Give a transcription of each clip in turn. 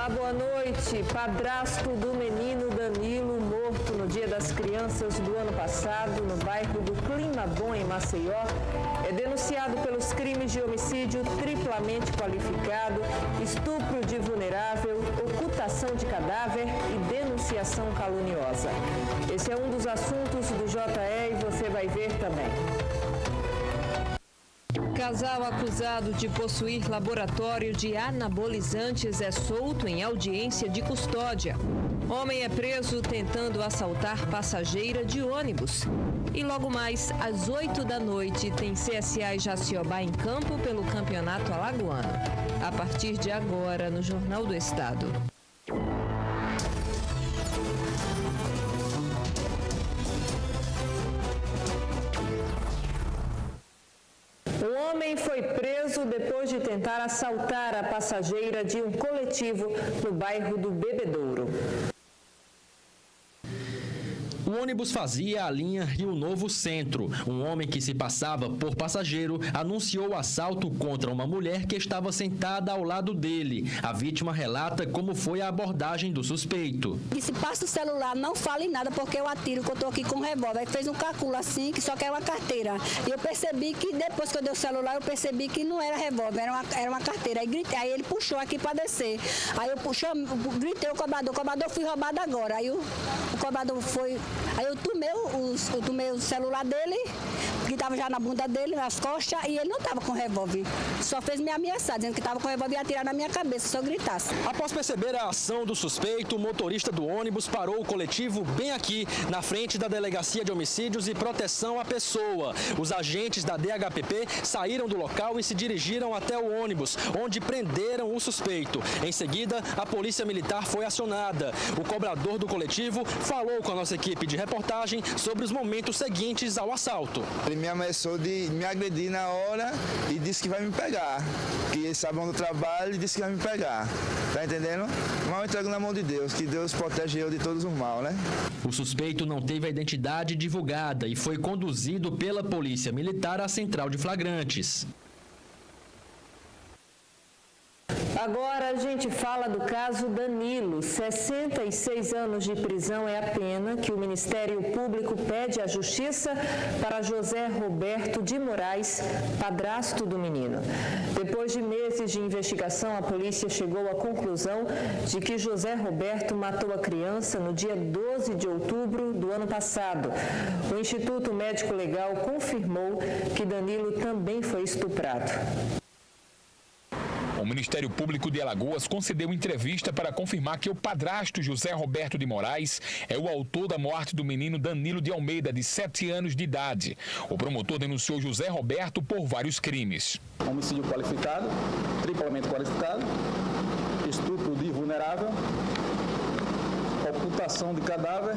Olá, boa noite. Padrasto do menino Danilo, morto no Dia das Crianças do ano passado, no bairro do Clima Bom, em Maceió, é denunciado pelos crimes de homicídio triplamente qualificado, estupro de vulnerável, ocultação de cadáver e denunciação caluniosa. Esse é um dos assuntos do JE e você vai ver também. Casal acusado de possuir laboratório de anabolizantes é solto em audiência de custódia. Homem é preso tentando assaltar passageira de ônibus. E logo mais, às 8 da noite, tem CSA e Jaciobá em campo pelo Campeonato Alagoano. A partir de agora, no Jornal do Estado. Tentar assaltar a passageira de um coletivo no bairro do Bebedouro. O ônibus fazia a linha Rio Novo Centro. Um homem que se passava por passageiro anunciou o assalto contra uma mulher que estava sentada ao lado dele. A vítima relata como foi a abordagem do suspeito. Disse, passa o celular, não fale nada porque eu atiro, que eu tô aqui com um revólver. Fez um cálculo assim, que só quer uma carteira. E eu percebi que depois que eu dei o celular, eu percebi que não era revólver, era uma, era uma carteira. Aí gritei, aí ele puxou aqui para descer. Aí eu puxou, gritei o cobrador, o cobrador fui roubado agora. Aí o, o cobrador foi Aí eu tomei o, eu tomei o celular dele, que estava já na bunda dele, nas costas, e ele não estava com revólver. Só fez me ameaçar, dizendo que estava com revólver e atirar na minha cabeça, se eu gritasse. Após perceber a ação do suspeito, o motorista do ônibus parou o coletivo bem aqui, na frente da Delegacia de Homicídios e Proteção à Pessoa. Os agentes da DHPP saíram do local e se dirigiram até o ônibus, onde prenderam o suspeito. Em seguida, a polícia militar foi acionada. O cobrador do coletivo falou com a nossa equipe de reportagem sobre os momentos seguintes ao assalto. Ele me ameaçou de me agredir na hora e disse que vai me pegar. Que sabe onde eu trabalho e disse que vai me pegar. Tá entendendo? Mal entrego na mão de Deus, que Deus protege eu de todos os mal, né? O suspeito não teve a identidade divulgada e foi conduzido pela Polícia Militar à central de flagrantes. Agora a gente fala do caso Danilo. 66 anos de prisão é a pena que o Ministério Público pede à Justiça para José Roberto de Moraes, padrasto do menino. Depois de meses de investigação, a polícia chegou à conclusão de que José Roberto matou a criança no dia 12 de outubro do ano passado. O Instituto Médico Legal confirmou que Danilo também foi estuprado. O Ministério Público de Alagoas concedeu entrevista para confirmar que o padrasto José Roberto de Moraes é o autor da morte do menino Danilo de Almeida, de 7 anos de idade. O promotor denunciou José Roberto por vários crimes. Homicídio qualificado, triplamente qualificado, estupro de vulnerável, ocultação de cadáver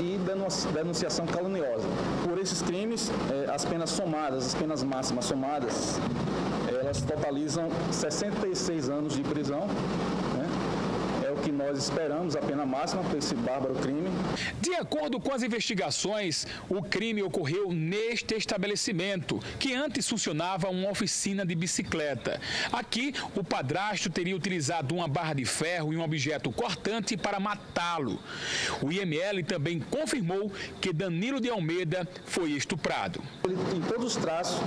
e denunciação caluniosa. Esses crimes, eh, as penas somadas, as penas máximas somadas, elas totalizam 66 anos de prisão. Nós esperamos, a pena máxima por esse bárbaro crime. De acordo com as investigações, o crime ocorreu neste estabelecimento, que antes funcionava uma oficina de bicicleta. Aqui, o padrasto teria utilizado uma barra de ferro e um objeto cortante para matá-lo. O IML também confirmou que Danilo de Almeida foi estuprado. Ele tem todos os traços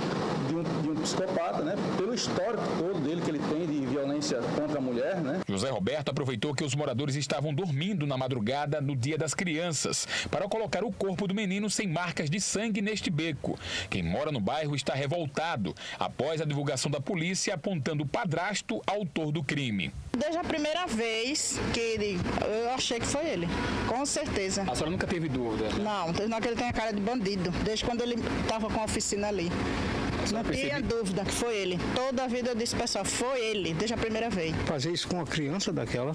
de um, de um psicopata, né? Pelo histórico todo dele que ele tem de violência contra a mulher, né? José Roberto aproveitou que os moradores estavam dormindo na madrugada no Dia das Crianças para colocar o corpo do menino sem marcas de sangue neste beco. Quem mora no bairro está revoltado após a divulgação da polícia apontando o padrasto autor do crime. Desde a primeira vez que ele. Eu achei que foi ele. Com certeza. A senhora nunca teve dúvida? Não, não que ele tem a cara de bandido. Desde quando ele estava com a oficina ali. Não tinha dúvida que foi ele. Toda a vida eu disse, pessoal, foi ele, desde a primeira vez. Fazer isso com uma criança daquela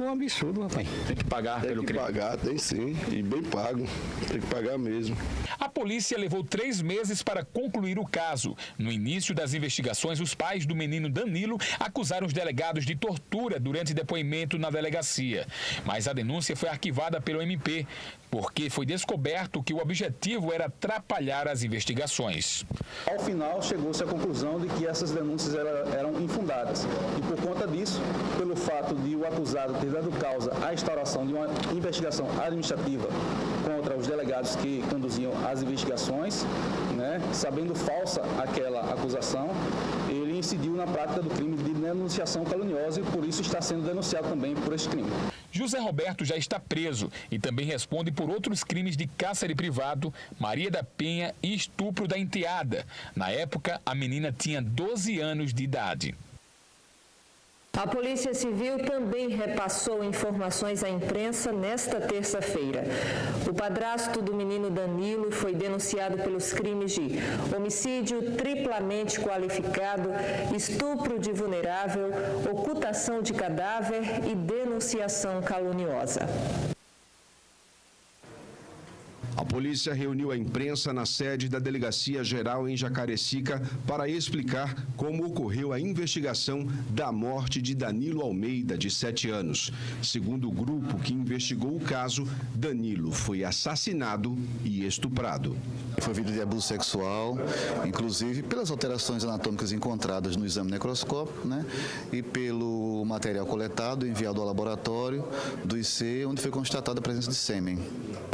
foi um absurdo, rapaz. Tem que pagar Tem pelo que crime. pagar, tem sim, e bem pago. Tem que pagar mesmo. A polícia levou três meses para concluir o caso. No início das investigações, os pais do menino Danilo acusaram os delegados de tortura durante depoimento na delegacia. Mas a denúncia foi arquivada pelo MP, porque foi descoberto que o objetivo era atrapalhar as investigações. Ao final chegou-se à conclusão de que essas denúncias eram infundadas. E por conta disso, pelo fato de o acusado ter dado causa à instauração de uma investigação administrativa contra os delegados que conduziam as investigações, né, sabendo falsa aquela acusação, ele incidiu na prática do crime de denunciação caluniosa e por isso está sendo denunciado também por este crime. José Roberto já está preso e também responde por outros crimes de cárcere privado, Maria da Penha e estupro da enteada. Na época, a menina tinha 12 anos de idade. A Polícia Civil também repassou informações à imprensa nesta terça-feira. O padrasto do menino Danilo foi denunciado pelos crimes de homicídio triplamente qualificado, estupro de vulnerável, ocultação de cadáver e denunciação caluniosa. A polícia reuniu a imprensa na sede da Delegacia Geral em Jacarecica para explicar como ocorreu a investigação da morte de Danilo Almeida, de 7 anos. Segundo o grupo que investigou o caso, Danilo foi assassinado e estuprado. Foi vídeo de abuso sexual, inclusive pelas alterações anatômicas encontradas no exame necroscópico, né? E pelo material coletado e enviado ao laboratório do IC, onde foi constatada a presença de sêmen.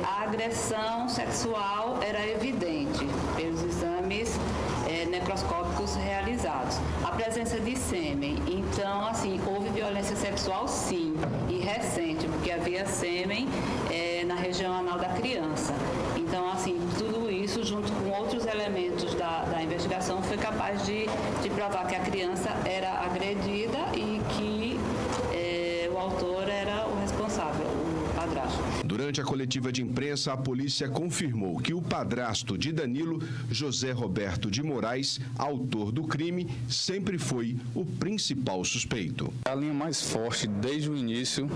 A agressão sexual era evidente pelos exames é, necroscópicos realizados. A presença de sêmen, então, assim, houve violência sexual sim, e recente, porque havia sêmen é, na região anal da criança. Então, assim, tudo isso, junto com outros elementos da, da investigação, foi capaz de, de provar que a criança era Durante a coletiva de imprensa, a polícia confirmou que o padrasto de Danilo, José Roberto de Moraes, autor do crime, sempre foi o principal suspeito. A linha mais forte, desde o início,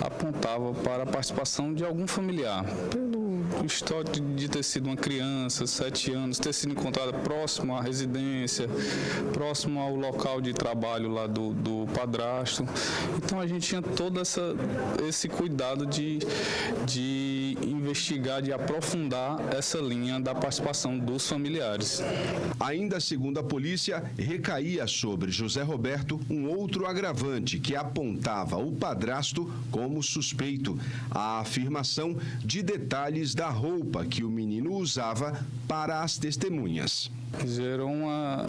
apontava para a participação de algum familiar. Pelo histórico de ter sido uma criança, sete anos, ter sido encontrada próximo à residência, próximo ao local de trabalho lá do, do padrasto. Então a gente tinha todo essa, esse cuidado de, de investigar, de aprofundar essa linha da participação dos familiares. Ainda segundo a polícia, recaía sobre José Roberto um outro agravante que apontava o padrasto como suspeito. A afirmação de detalhes da roupa que o menino usava para as testemunhas. Gerou uma,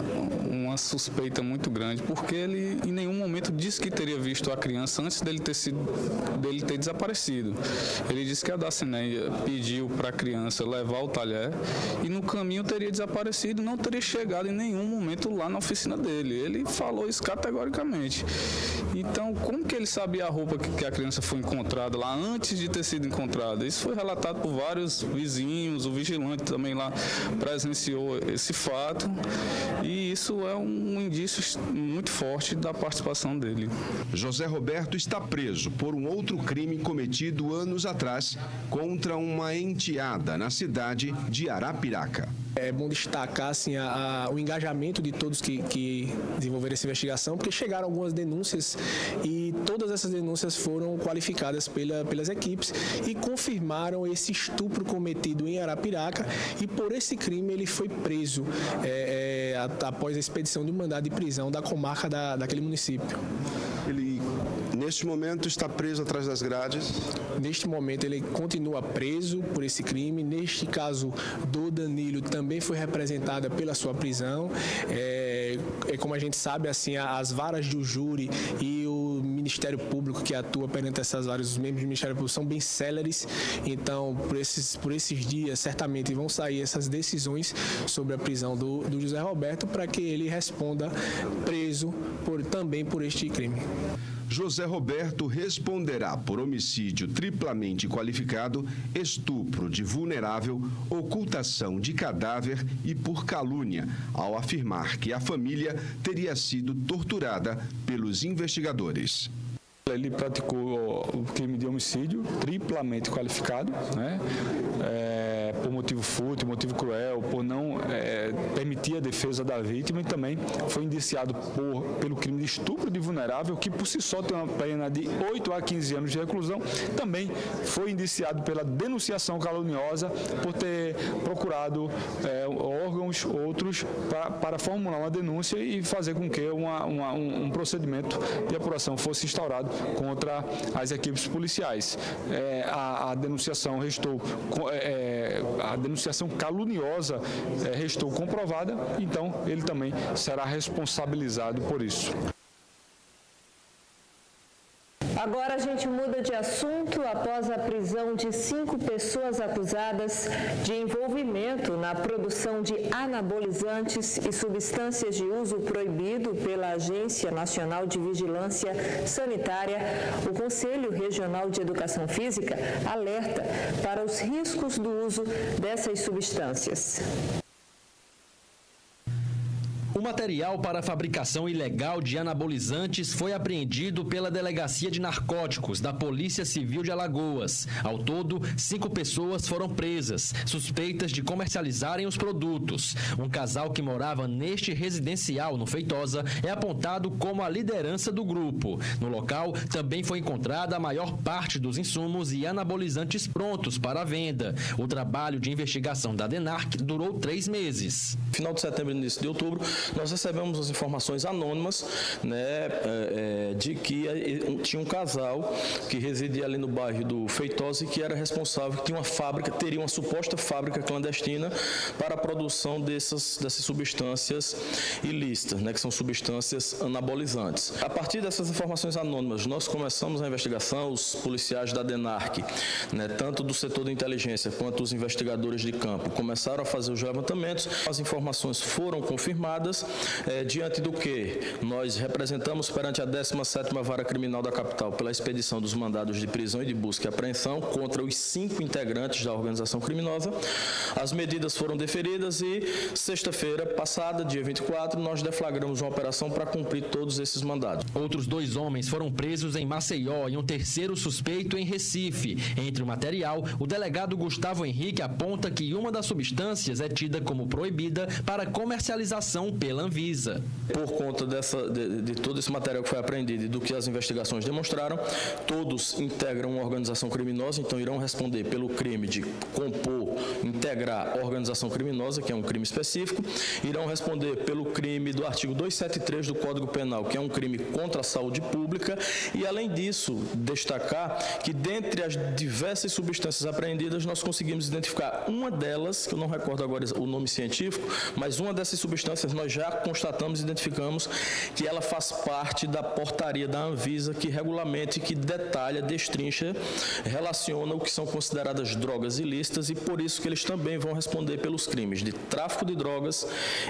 uma suspeita muito grande, porque ele em nenhum momento disse que teria visto a criança antes dele ter, sido, dele ter desaparecido. Ele disse que a Dacineia pediu para a criança levar o talher e no caminho teria desaparecido, não teria chegado em nenhum momento lá na oficina dele. Ele falou isso categoricamente. Então, como que ele sabia a roupa que a criança foi encontrada lá antes de ter sido encontrada? Isso foi relatado por vários vizinhos, o vigilante também lá presenciou esse fato e isso é um indício muito forte da participação dele. José Roberto está preso por um outro crime cometido anos atrás contra uma enteada na cidade de Arapiraca. É bom destacar assim, a, a, o engajamento de todos que, que desenvolveram essa investigação, porque chegaram algumas denúncias e todas essas denúncias foram qualificadas pela, pelas equipes e confirmaram esse estupro cometido em Arapiraca e por esse crime ele foi preso é, é, após a expedição de um mandado de prisão da comarca da, daquele município. Ele Neste momento está preso atrás das grades? Neste momento ele continua preso por esse crime. Neste caso do Danilo também foi representada pela sua prisão. É, é como a gente sabe, assim, as varas do júri e o Ministério Público que atua perante essas varas, os membros do Ministério Público são bem céleres. Então, por esses, por esses dias, certamente vão sair essas decisões sobre a prisão do, do José Roberto para que ele responda preso por, também por este crime. José Roberto responderá por homicídio triplamente qualificado, estupro de vulnerável, ocultação de cadáver e por calúnia, ao afirmar que a família teria sido torturada pelos investigadores. Ele praticou o crime de homicídio triplamente qualificado, né? É, por motivo fútil, motivo cruel, por não é, permitir a defesa da vítima e também foi indiciado por, pelo crime de estupro de vulnerável, que por si só tem uma pena de 8 a 15 anos de reclusão. Também foi indiciado pela denunciação caluniosa por ter procurado é, órgãos outros pra, para formular uma denúncia e fazer com que uma, uma, um, um procedimento de apuração fosse instaurado contra as equipes policiais. É, a, a, denunciação restou, é, a denunciação caluniosa é, restou comprovada, então ele também será responsabilizado por isso. Agora a gente muda de assunto após a prisão de cinco pessoas acusadas de envolvimento na produção de anabolizantes e substâncias de uso proibido pela Agência Nacional de Vigilância Sanitária. O Conselho Regional de Educação Física alerta para os riscos do uso dessas substâncias. O material para a fabricação ilegal de anabolizantes foi apreendido pela Delegacia de Narcóticos da Polícia Civil de Alagoas. Ao todo, cinco pessoas foram presas, suspeitas de comercializarem os produtos. Um casal que morava neste residencial no Feitosa é apontado como a liderança do grupo. No local, também foi encontrada a maior parte dos insumos e anabolizantes prontos para venda. O trabalho de investigação da DENARC durou três meses. Final de setembro e início de outubro, nós recebemos as informações anônimas né, é, é de que tinha um casal que residia ali no bairro do Feitosa e que era responsável, que tinha uma fábrica, teria uma suposta fábrica clandestina para a produção dessas, dessas substâncias ilícitas, né, que são substâncias anabolizantes. A partir dessas informações anônimas, nós começamos a investigação, os policiais da DENARC, né, tanto do setor de inteligência quanto os investigadores de campo, começaram a fazer os levantamentos, as informações foram confirmadas é, diante do que nós representamos perante a 17ª Vara Criminal da Capital pela expedição dos mandados de prisão e de busca e apreensão contra os cinco integrantes da organização criminosa. As medidas foram deferidas e sexta-feira passada, dia 24, nós deflagramos uma operação para cumprir todos esses mandados. Outros dois homens foram presos em Maceió e um terceiro suspeito em Recife. Entre o material, o delegado Gustavo Henrique aponta que uma das substâncias é tida como proibida para comercialização pela Anvisa. Por conta dessa, de, de, todo esse material que foi apreendido e do que as investigações demonstraram, todos integram uma organização criminosa, então irão responder pelo crime de compor, integrar organização criminosa, que é um crime específico, irão responder pelo crime do artigo 273 do Código Penal, que é um crime contra a saúde pública, e além disso, destacar que dentre as diversas substâncias apreendidas, nós conseguimos identificar uma delas, que eu não recordo agora o nome científico, mas uma dessas substâncias nós já constatamos e identificamos que ela faz parte da portaria da Anvisa que regulamente, que detalha, destrincha, relaciona o que são consideradas drogas ilícitas e por isso que eles também vão responder pelos crimes de tráfico de drogas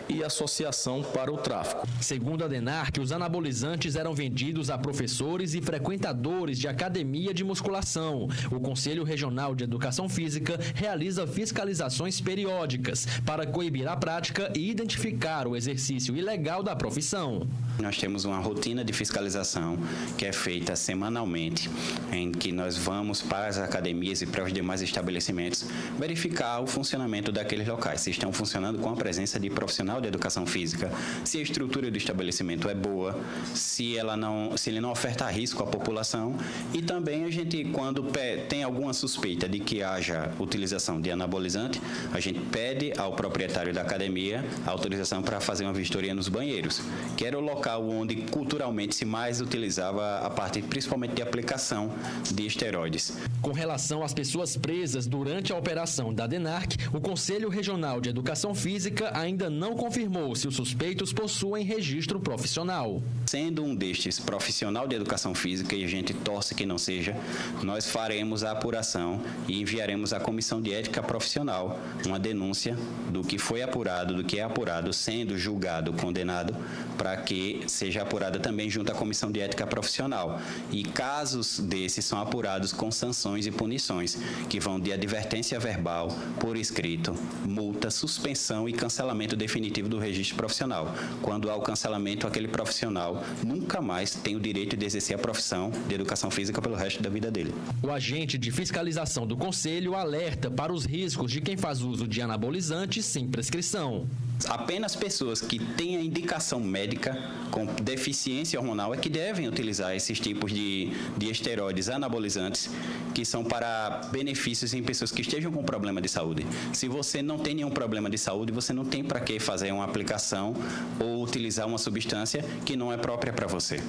e associação para o tráfico. Segundo a DENARC, os anabolizantes eram vendidos a professores e frequentadores de academia de musculação. O Conselho Regional de Educação Física realiza fiscalizações periódicas para coibir a prática e identificar o exercício exercício ilegal da profissão. Nós temos uma rotina de fiscalização que é feita semanalmente, em que nós vamos para as academias e para os demais estabelecimentos verificar o funcionamento daqueles locais, se estão funcionando com a presença de profissional de educação física, se a estrutura do estabelecimento é boa, se ela não, se ele não oferta risco à população e também a gente quando tem alguma suspeita de que haja utilização de anabolizante, a gente pede ao proprietário da academia autorização para fazer uma vistoria nos banheiros, que era o local onde culturalmente se mais utilizava a parte principalmente de aplicação de esteroides. Com relação às pessoas presas durante a operação da DENARC, o Conselho Regional de Educação Física ainda não confirmou se os suspeitos possuem registro profissional. Sendo um destes profissional de educação física e a gente torce que não seja, nós faremos a apuração e enviaremos à Comissão de Ética Profissional uma denúncia do que foi apurado, do que é apurado, sendo julgado julgado, condenado, para que seja apurada também junto à Comissão de Ética Profissional. E casos desses são apurados com sanções e punições, que vão de advertência verbal, por escrito, multa, suspensão e cancelamento definitivo do registro profissional. Quando há o cancelamento, aquele profissional nunca mais tem o direito de exercer a profissão de educação física pelo resto da vida dele. O agente de fiscalização do Conselho alerta para os riscos de quem faz uso de anabolizantes sem prescrição. Apenas pessoas que têm a indicação médica com deficiência hormonal é que devem utilizar esses tipos de, de esteroides anabolizantes que são para benefícios em pessoas que estejam com problema de saúde. Se você não tem nenhum problema de saúde, você não tem para que fazer uma aplicação ou utilizar uma substância que não é própria para você.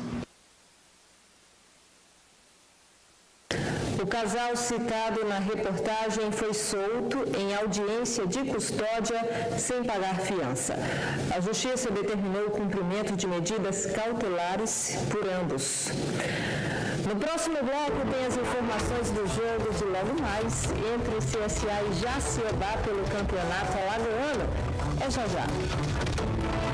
Casal citado na reportagem foi solto em audiência de custódia sem pagar fiança. A Justiça determinou o cumprimento de medidas cautelares por ambos. No próximo bloco tem as informações do jogo de logo mais entre CSA e Jaciobá pelo campeonato alagoano. É já já.